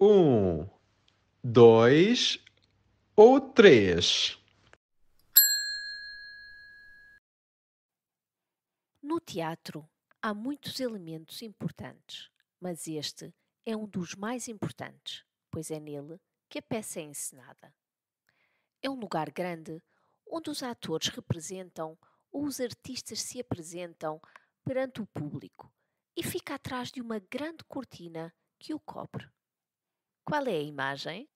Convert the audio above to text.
Um, dois ou três? No teatro há muitos elementos importantes, mas este é um dos mais importantes, pois é nele que a peça é encenada. É um lugar grande onde os atores representam ou os artistas se apresentam perante o público e fica atrás de uma grande cortina que o cobre. Qual é a imagem?